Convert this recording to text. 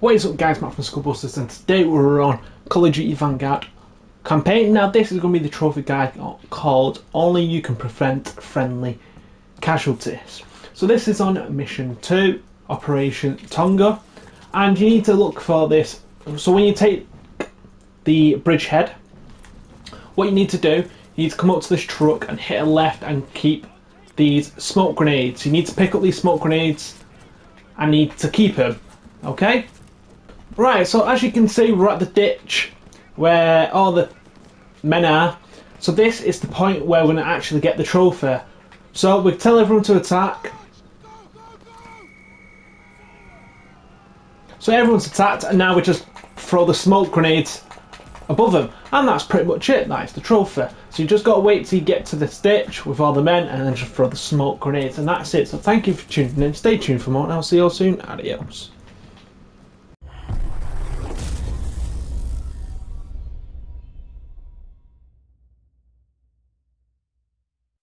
What is up guys, Matt from Skullbusters and today we're on Call of Duty Vanguard campaign. Now this is going to be the trophy guide called Only You Can Prevent Friendly Casualties. So this is on mission 2, Operation Tonga and you need to look for this. So when you take the bridgehead, what you need to do, you need to come up to this truck and hit a left and keep these smoke grenades. You need to pick up these smoke grenades and need to keep them. Okay? Right, so as you can see, we're at the ditch where all the men are. So this is the point where we're going to actually get the trophy. So we tell everyone to attack. So everyone's attacked, and now we just throw the smoke grenades above them. And that's pretty much it, that is the trophy. So you just got to wait till you get to this ditch with all the men, and then just throw the smoke grenades, and that's it. So thank you for tuning in, stay tuned for more, and I'll see you all soon. Adios.